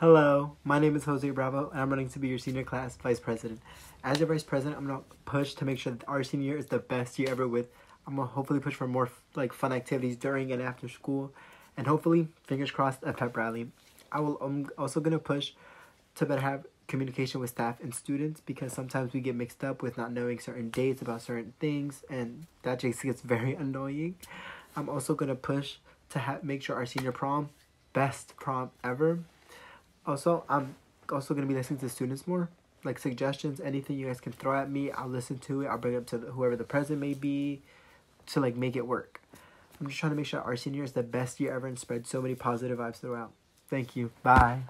Hello, my name is Jose Bravo, and I'm running to be your senior class vice president. As your vice president, I'm gonna push to make sure that our senior year is the best year ever. With I'm gonna hopefully push for more like fun activities during and after school, and hopefully, fingers crossed, a pep rally. I will. I'm also gonna push to better have communication with staff and students because sometimes we get mixed up with not knowing certain dates about certain things, and that just gets very annoying. I'm also gonna push to have make sure our senior prom, best prom ever also, I'm also gonna be listening to students more, like suggestions, anything you guys can throw at me. I'll listen to it. I'll bring it up to whoever the president may be, to like make it work. I'm just trying to make sure our senior is the best year ever and spread so many positive vibes throughout. Thank you. Bye.